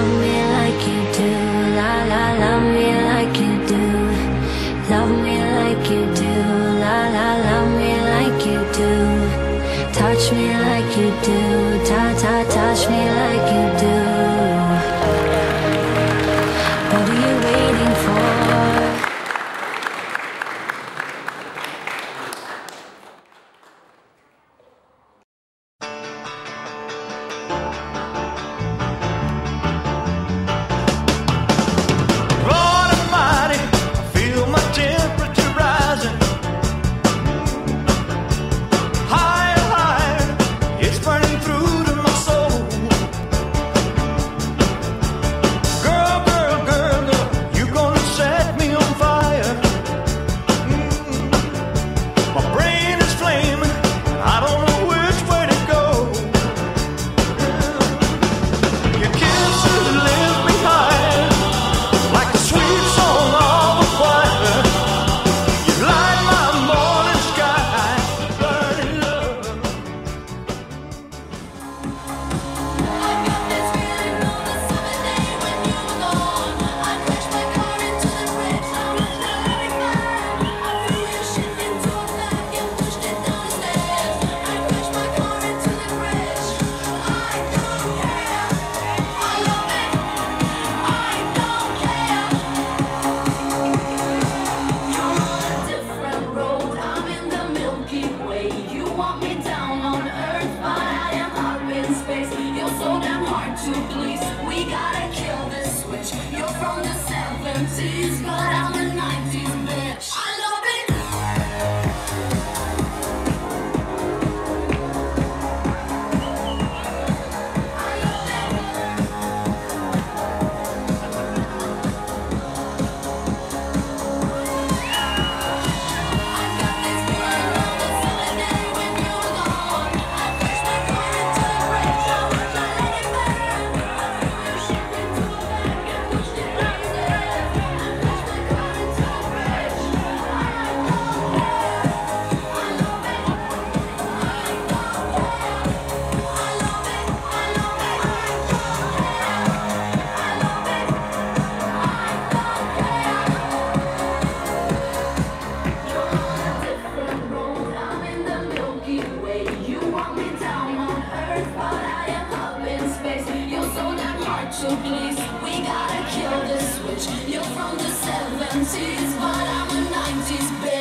Love me like you do, la la, love me like you do, love me like you do, la la, love me like you do, touch me like you do, 70s, but So please, we gotta kill this switch. You're from the 70s, but I'm a 90s bitch.